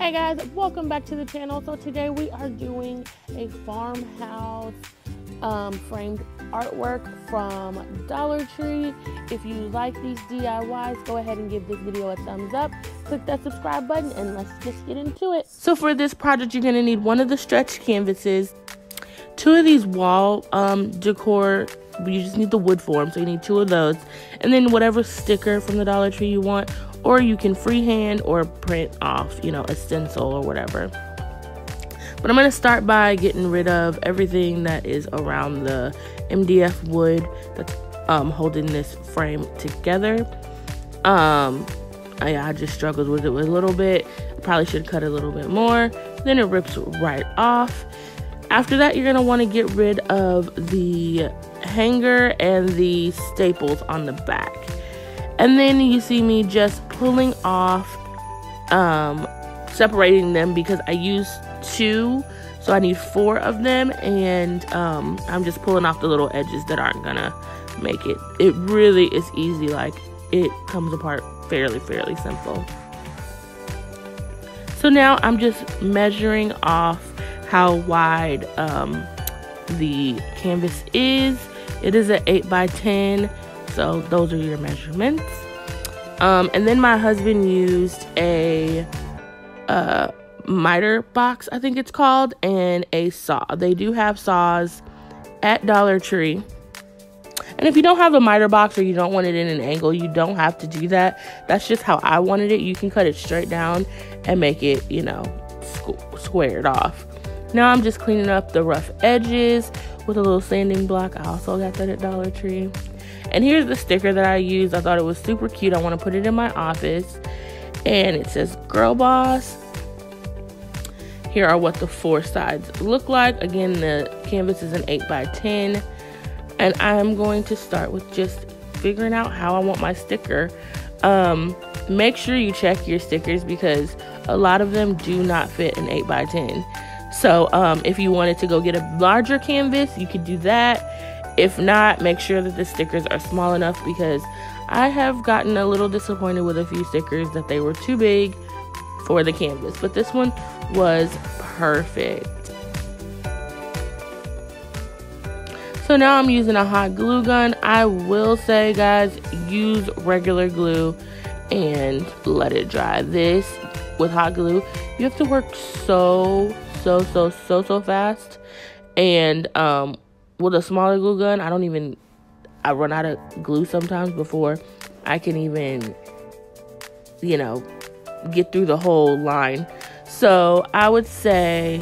Hey guys, welcome back to the channel. So today we are doing a farmhouse um, framed artwork from Dollar Tree. If you like these DIYs, go ahead and give this video a thumbs up. Click that subscribe button and let's just get into it. So for this project, you're gonna need one of the stretch canvases, two of these wall um, decor you just need the wood form so you need two of those and then whatever sticker from the dollar tree you want or you can freehand or print off, you know, a stencil or whatever. But I'm going to start by getting rid of everything that is around the MDF wood that's um, holding this frame together. Um, I, I just struggled with it a little bit. Probably should cut a little bit more. Then it rips right off. After that, you're going to want to get rid of the hanger and the staples on the back. And then you see me just pulling off, um, separating them because I use two, so I need four of them, and um, I'm just pulling off the little edges that aren't gonna make it. It really is easy, like it comes apart fairly, fairly simple. So now I'm just measuring off how wide um, the canvas is. It is an 8 by 10 so those are your measurements. Um, and then my husband used a uh, miter box, I think it's called, and a saw. They do have saws at Dollar Tree. And if you don't have a miter box or you don't want it in an angle, you don't have to do that. That's just how I wanted it. You can cut it straight down and make it, you know, squ squared off. Now I'm just cleaning up the rough edges with a little sanding block. I also got that at Dollar Tree. And here's the sticker that I used. I thought it was super cute. I want to put it in my office. And it says Girl Boss. Here are what the four sides look like. Again, the canvas is an 8 by 10 And I'm going to start with just figuring out how I want my sticker. Um, make sure you check your stickers because a lot of them do not fit an 8 by 10 So um, if you wanted to go get a larger canvas, you could do that if not, make sure that the stickers are small enough because I have gotten a little disappointed with a few stickers that they were too big for the canvas. But this one was perfect. So now I'm using a hot glue gun. I will say, guys, use regular glue and let it dry. This with hot glue, you have to work so, so, so, so, so fast. And um, with a smaller glue gun, I don't even I run out of glue sometimes before I can even you know get through the whole line. So, I would say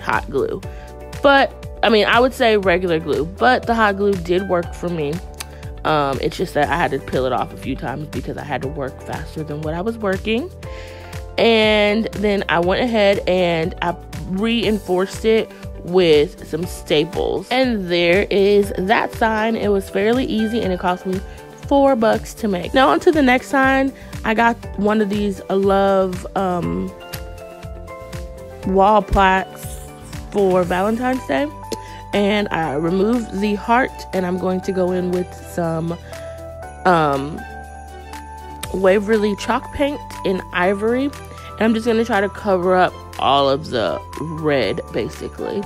hot glue. But I mean, I would say regular glue, but the hot glue did work for me. Um, it's just that I had to peel it off a few times because I had to work faster than what I was working. And then I went ahead and I reinforced it with some staples. And there is that sign. It was fairly easy and it cost me four bucks to make. Now on to the next sign. I got one of these love um, wall plaques for Valentine's Day. And I removed the heart and I'm going to go in with some um, Waverly chalk paint in ivory. I'm just going to try to cover up all of the red basically.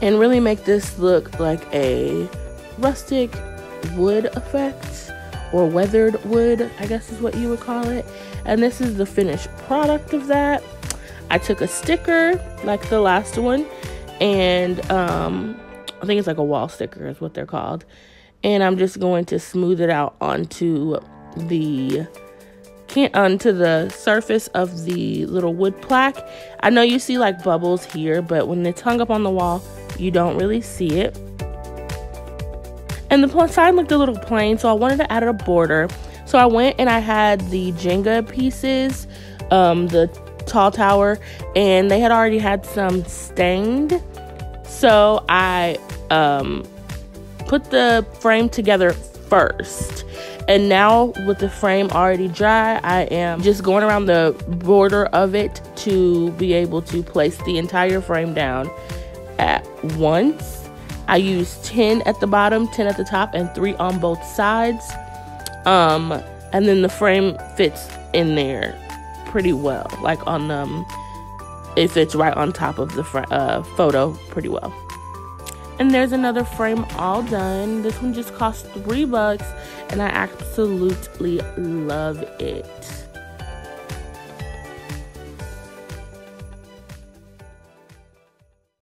And really make this look like a rustic wood effect or weathered wood I guess is what you would call it. And this is the finished product of that. I took a sticker like the last one and um, I think it's like a wall sticker is what they're called. And I'm just going to smooth it out onto the can onto the surface of the little wood plaque. I know you see like bubbles here, but when it's hung up on the wall, you don't really see it. And the sign looked a little plain, so I wanted to add a border. So I went and I had the Jenga pieces, um, the tall tower, and they had already had some stained. So I um, put the frame together first and now with the frame already dry, I am just going around the border of it to be able to place the entire frame down at once. I use 10 at the bottom, 10 at the top, and 3 on both sides. Um, and then the frame fits in there pretty well. Like on them, it fits right on top of the fr- uh, photo pretty well. And there's another frame all done. This one just cost three bucks, and I absolutely love it.